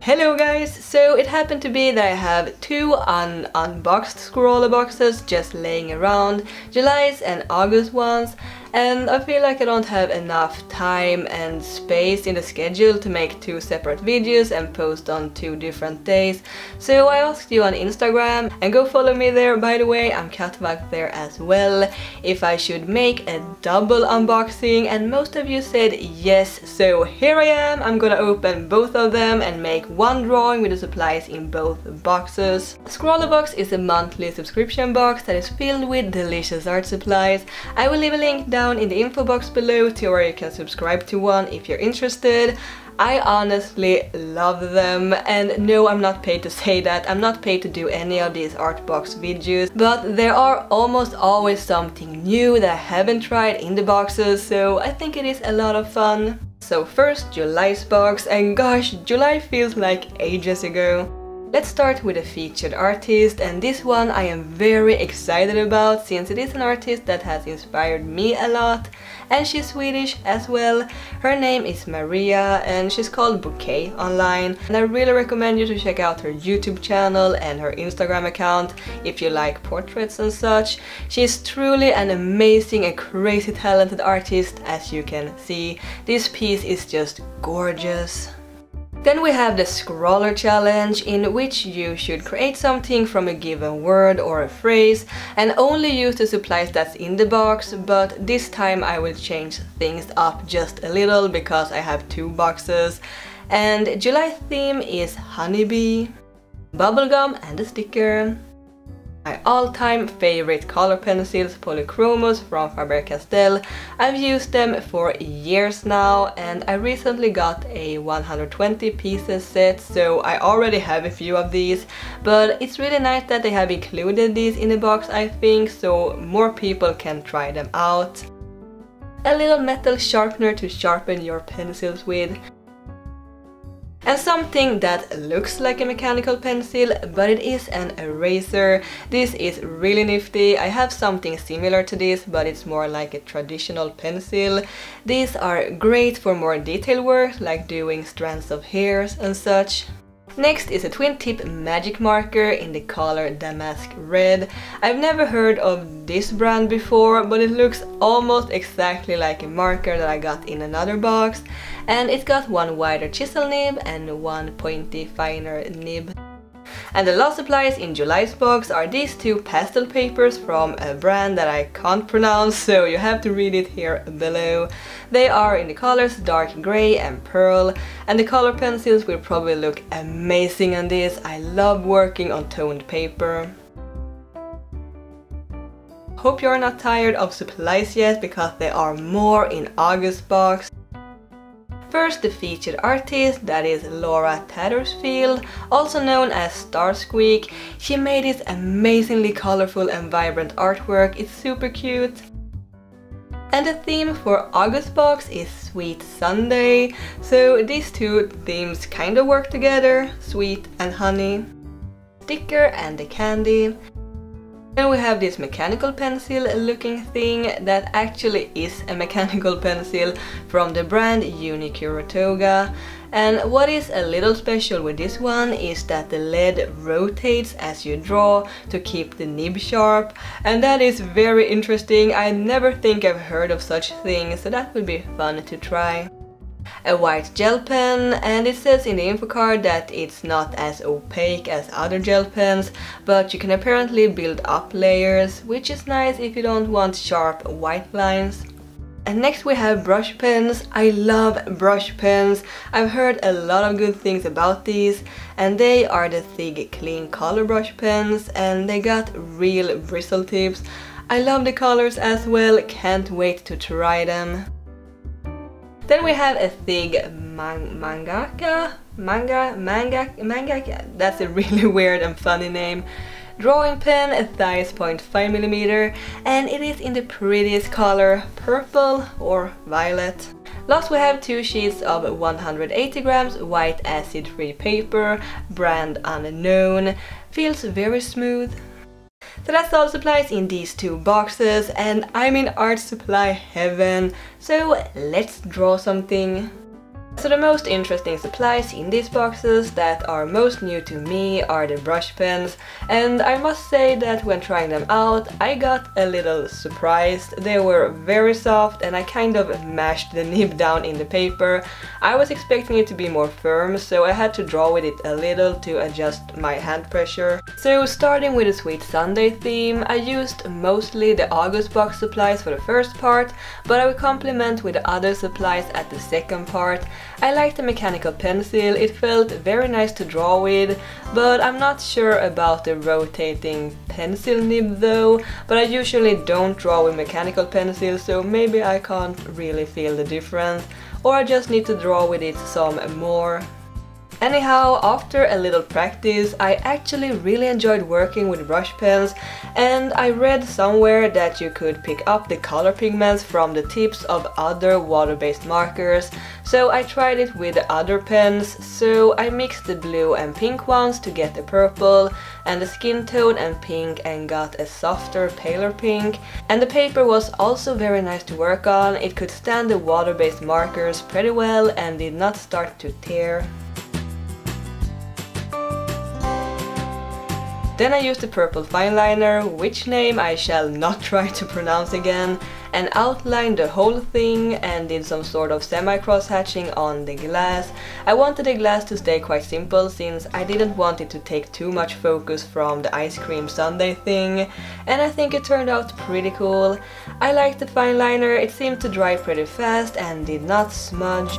Hello guys! So it happened to be that I have two un unboxed ScrawlrBoxes just laying around, July's and August ones, and I feel like I don't have enough time and space in the schedule to make two separate videos and post on two different days. So I asked you on Instagram, and go follow me there by the way, I'm Kattvalk there as well, if I should make a double unboxing and most of you said yes, so here I am, I'm gonna open both of them and make one drawing with the supplies in both boxes. ScrawlrBox is a monthly subscription box that is filled with delicious art supplies. I will leave a link down down in the info box below to where you can subscribe to one if you're interested. I honestly love them and no I'm not paid to say that, I'm not paid to do any of these Artbox videos but there are almost always something new that I haven't tried in the boxes so I think it is a lot of fun. So first July's box and gosh July feels like ages ago. Let's start with a featured artist and this one I am very excited about since it is an artist that has inspired me a lot and she's Swedish as well. Her name is Maria and she's called Bokkei online and I really recommend you to check out her YouTube channel and her Instagram account if you like portraits and such. She's truly an amazing and crazy talented artist as you can see. This piece is just gorgeous. Then we have the Scrawlr Challenge, in which you should create something from a given word or a phrase and only use the supplies that's in the box, but this time I will change things up just a little because I have two boxes. And July theme is honeybee, bubblegum and a sticker. My all-time favorite color pencils, Polychromos from Faber-Castell. I've used them for years now and I recently got a 120 pieces set so I already have a few of these but it's really nice that they have included these in the box I think so more people can try them out. A little metal sharpener to sharpen your pencils with and something that looks like a mechanical pencil but it is an eraser. This is really nifty. I have something similar to this but it's more like a traditional pencil. These are great for more detailed work like doing strands of hairs and such. Next is a twin tip magic marker in the color Damask Red. I've never heard of this brand before, but it looks almost exactly like a marker that I got in another box. And it's got one wider chisel nib and one pointy finer nib. And the last supplies in July's box are these two pastel papers from a brand that I can't pronounce, so you have to read it here below. They are in the colors dark grey and pearl, and the color pencils will probably look amazing on this. I love working on toned paper. Hope you're not tired of supplies yet, because there are more in August box. First the featured artist, that is Laura Tattersfield, also known as Starsqueak. She made this amazingly colorful and vibrant artwork, it's super cute. And the theme for August box is Sweet Sundae, so these two themes kind of work together, sweet and honey. Sticker and the candy. Then we have this mechanical pencil looking thing that actually is a mechanical pencil from the brand Uni Kuru Toga. And what is a little special with this one is that the lead rotates as you draw to keep the nib sharp. And that is very interesting. I never think I've heard of such things, so that would be fun to try a white gel pen and it says in the info card that it's not as opaque as other gel pens but you can apparently build up layers which is nice if you don't want sharp white lines. And next we have brush pens. I love brush pens. I've heard a lot of good things about these and they are the Zig Clean Color Brush pens and they got real bristle tips. I love the colors as well, can't wait to try them. Then we have a Zig man mangaka, manga, manga, manga, that's a really weird and funny name. Drawing pen, a size 0.5mm, and it is in the prettiest color, purple or violet. Last we have two sheets of 180 grams white acid-free paper, brand unknown, feels very smooth. So that's all supplies in these two boxes and I'm in art supply heaven. So let's draw something. So the most interesting supplies in these boxes that are most new to me are the brush pens and I must say that when trying them out I got a little surprised. They were very soft and I kind of mashed the nib down in the paper. I was expecting it to be more firm so I had to draw with it a little to adjust my hand pressure. So starting with the Sweet Sundae theme I used mostly the August box supplies for the first part but I will complement with the other supplies at the second part. I like the mechanical pencil, it felt very nice to draw with, but I'm not sure about the rotating pencil nib though, but I usually don't draw with mechanical pencils, so maybe I can't really feel the difference, or I just need to draw with it some more. Anyhow, after a little practice, I actually really enjoyed working with brush pens and I read somewhere that you could pick up the color pigments from the tips of other water-based markers. So I tried it with the other pens, so I mixed the blue and pink ones to get the purple and the skin tone and pink and got a softer, paler pink. And the paper was also very nice to work on, it could stand the water-based markers pretty well and did not start to tear. Then I used the purple fine liner, which name I shall not try to pronounce again, and outlined the whole thing and did some sort of semi-cross hatching on the glass. I wanted the glass to stay quite simple since I didn't want it to take too much focus from the ice cream sundae thing and I think it turned out pretty cool. I liked the fine liner, it seemed to dry pretty fast and did not smudge.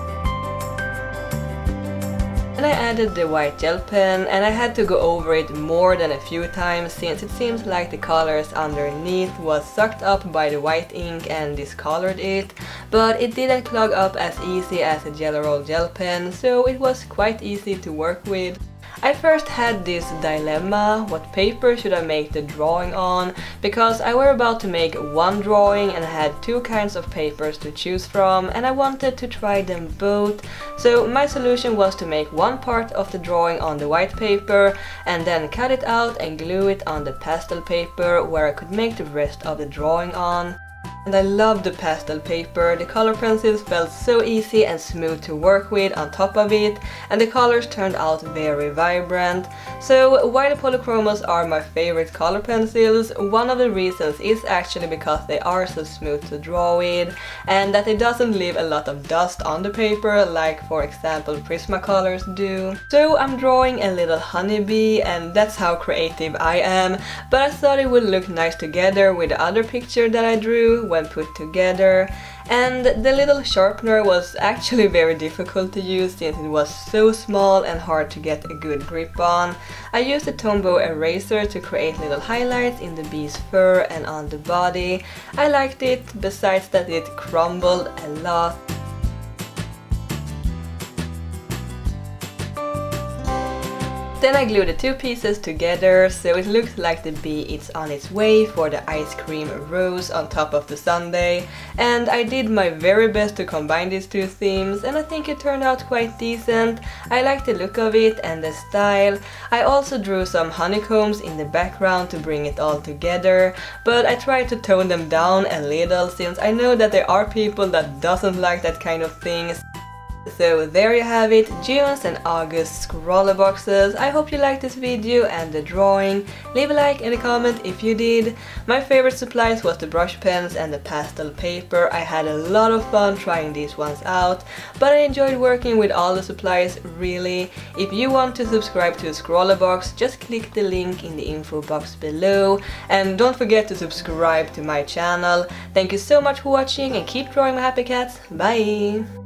I added the white gel pen and I had to go over it more than a few times since it seems like the colors underneath was sucked up by the white ink and discolored it, but it didn't clog up as easy as a Gelly Roll gel pen, so it was quite easy to work with. I first had this dilemma, what paper should I make the drawing on, because I were about to make one drawing and I had two kinds of papers to choose from and I wanted to try them both. So my solution was to make one part of the drawing on the white paper and then cut it out and glue it on the pastel paper where I could make the rest of the drawing on. And I love the pastel paper, the color pencils felt so easy and smooth to work with on top of it, and the colors turned out very vibrant. So why the polychromos are my favorite color pencils, one of the reasons is actually because they are so smooth to draw with, and that it doesn't leave a lot of dust on the paper like for example Prismacolors do. So I'm drawing a little honeybee and that's how creative I am, but I thought it would look nice together with the other picture that I drew when put together and the little sharpener was actually very difficult to use since it was so small and hard to get a good grip on. I used a Tombow eraser to create little highlights in the bee's fur and on the body. I liked it, besides that it crumbled a lot. Then I glue the two pieces together so it looks like the bee is on its way for the ice cream rose on top of the sundae and I did my very best to combine these two themes and I think it turned out quite decent. I like the look of it and the style. I also drew some honeycombs in the background to bring it all together but I tried to tone them down a little since I know that there are people that doesn't like that kind of things so there you have it, June's and August ScrawlrBoxes. I hope you liked this video and the drawing. Leave a like and a comment if you did. My favorite supplies was the brush pens and the pastel paper. I had a lot of fun trying these ones out, but I enjoyed working with all the supplies really. If you want to subscribe to ScrawlrBox, just click the link in the info box below. And don't forget to subscribe to my channel. Thank you so much for watching and keep drawing my happy cats. Bye!